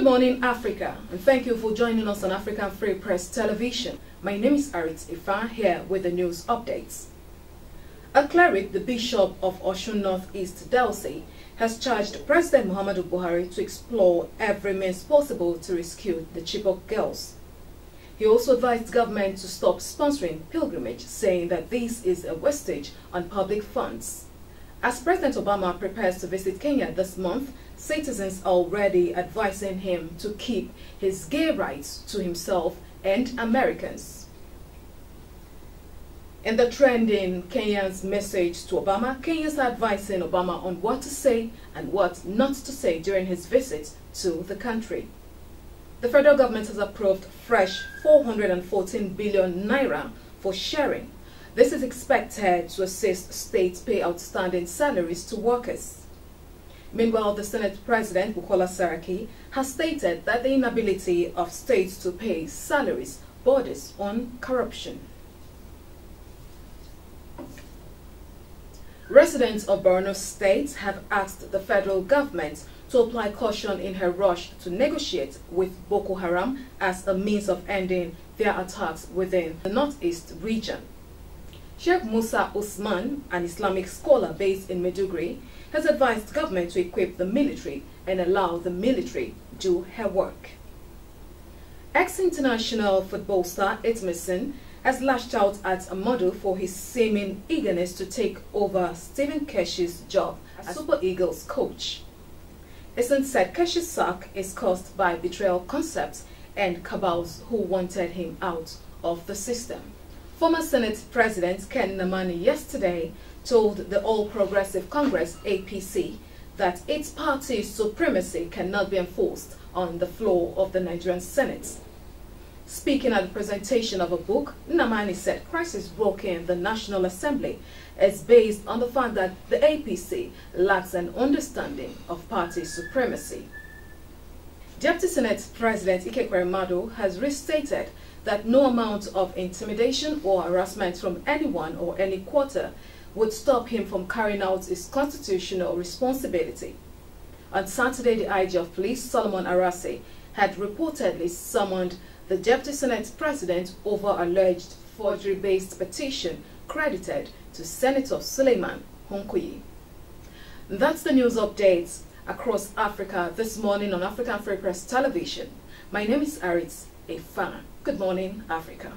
Good morning, Africa, and thank you for joining us on African Free Press Television. My name is Arit Ifa, here with the news updates. A cleric, the Bishop of Osun Northeast Delsey, has charged President Muhammadu Buhari to explore every means possible to rescue the Chibok girls. He also advised government to stop sponsoring pilgrimage, saying that this is a wastage on public funds. As President Obama prepares to visit Kenya this month, citizens are already advising him to keep his gay rights to himself and Americans. In the trending Kenya's message to Obama, Kenyans are advising Obama on what to say and what not to say during his visit to the country. The federal government has approved fresh 414 billion naira for sharing this is expected to assist states pay outstanding salaries to workers. Meanwhile, the Senate President, Bukola Saraki, has stated that the inability of states to pay salaries borders on corruption. Residents of Borno State have asked the federal government to apply caution in her rush to negotiate with Boko Haram as a means of ending their attacks within the northeast region. Sheikh Musa Usman, an Islamic scholar based in Maiduguri, has advised government to equip the military and allow the military do her work. Ex-international football star Etim Esin has lashed out at a model for his seeming eagerness to take over Stephen Keshi's job as Super Eagles coach. Esin said Keshi's sack is caused by betrayal concepts and cabals who wanted him out of the system. Former Senate President Ken Nnamani yesterday told the All Progressive Congress, APC, that its party's supremacy cannot be enforced on the floor of the Nigerian Senate. Speaking at the presentation of a book, Nnamani said crisis rocking the National Assembly is based on the fact that the APC lacks an understanding of party supremacy. Deputy Senate President Ike Mado has restated that no amount of intimidation or harassment from anyone or any quarter would stop him from carrying out his constitutional responsibility. On Saturday, the IG of Police, Solomon Arase, had reportedly summoned the Deputy Senate President over alleged forgery-based petition credited to Senator Suleiman Hunkuyi. That's the news updates across Africa this morning on African Free Press Television. My name is Aritz Efana. Good morning, Africa.